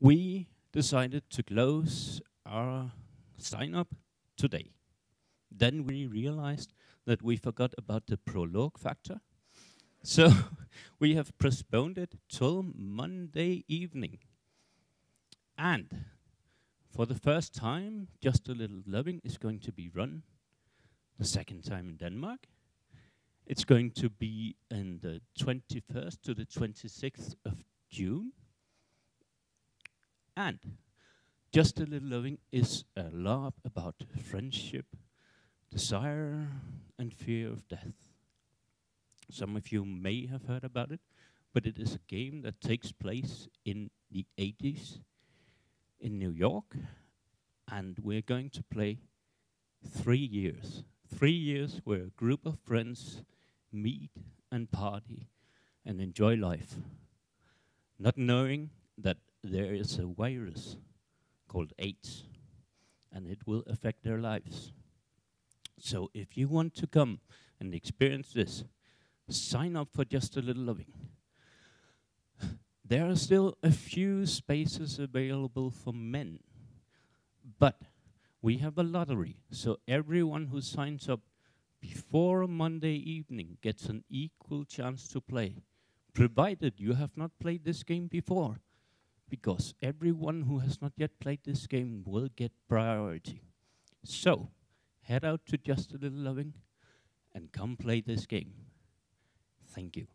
we decided to close our sign up today. Then we realized that we forgot about the Prolog factor. so we have postponed it till Monday evening. And for the first time, Just a Little Lovin' is going to be run the second time in Denmark. It's going to be in the 21st to the 26th of June. And Just a Little Lovin' is a lot about friendship, desire, and fear of death. Some of you may have heard about it, but it is a game that takes place in the 80s in New York, and we're going to play three years. Three years where a group of friends meet and party and enjoy life, not knowing that there is a virus called AIDS, and it will affect their lives. So if you want to come and experience this, sign up for Just a Little Lovin'. There are still a few spaces available for men, but we have a lottery, so everyone who signs up before Monday evening gets an equal chance to play, provided you have not played this game before, because everyone who has not yet played this game will get priority. So, head out to Just a Little Lovin' and come play this game. Thank you.